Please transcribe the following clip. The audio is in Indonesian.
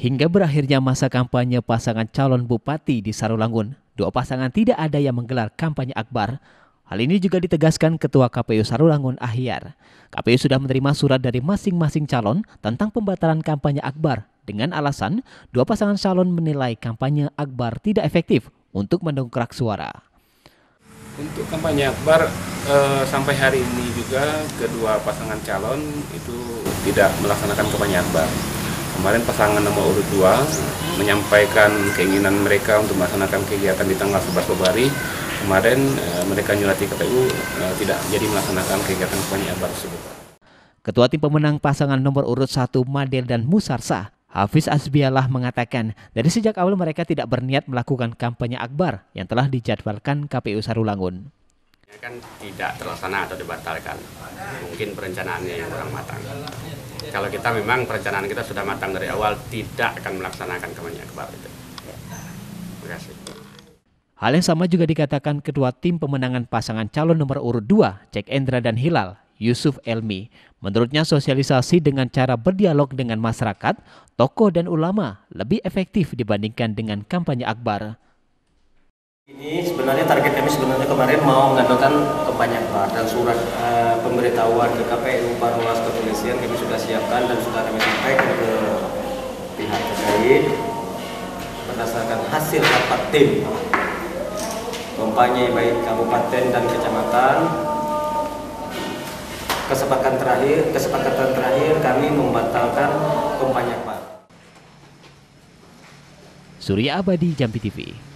Hingga berakhirnya masa kampanye pasangan calon bupati di Sarulangun, dua pasangan tidak ada yang menggelar kampanye akbar. Hal ini juga ditegaskan Ketua KPU Sarulangun Ahyar. KPU sudah menerima surat dari masing-masing calon tentang pembatalan kampanye akbar dengan alasan dua pasangan calon menilai kampanye akbar tidak efektif untuk mendongkrak suara. Untuk kampanye akbar eh, sampai hari ini juga kedua pasangan calon itu tidak melaksanakan kampanye akbar. Kemarin pasangan nomor urut 2 menyampaikan keinginan mereka untuk melaksanakan kegiatan di tanggal 11 Februari. Kemarin eh, mereka nyurati KPU eh, tidak jadi melaksanakan kegiatan kampanye akbar tersebut. Ketua tim pemenang pasangan nomor urut 1 Madel dan Musarsa, Hafiz Asbialah mengatakan dari sejak awal mereka tidak berniat melakukan kampanye akbar yang telah dijadwalkan KPU Sarulangun. Kan tidak terlaksana atau dibatalkan, mungkin perencanaannya yang kurang matang. Kalau kita memang perencanaan kita sudah matang dari awal, tidak akan melaksanakan kampanye akbar itu. Terima kasih. Hal yang sama juga dikatakan Ketua Tim Pemenangan Pasangan Calon Nomor Urut 2, Cek Endra dan Hilal, Yusuf Elmi. Menurutnya sosialisasi dengan cara berdialog dengan masyarakat, tokoh dan ulama lebih efektif dibandingkan dengan kampanye akbar. Ini sebenarnya target kami sebenarnya kemarin mau mengandalkan kampanye dan surat uh, pemberitahuan ke KPU, Panwas, Kepolisian kami sudah siapkan dan sudah kami sampaikan ke pihak terkait berdasarkan hasil rapat tim kampanye baik kabupaten dan kecamatan. Kesepakatan terakhir kesepakatan terakhir kami membatalkan kampanye akbar Surya Abadi Jambi TV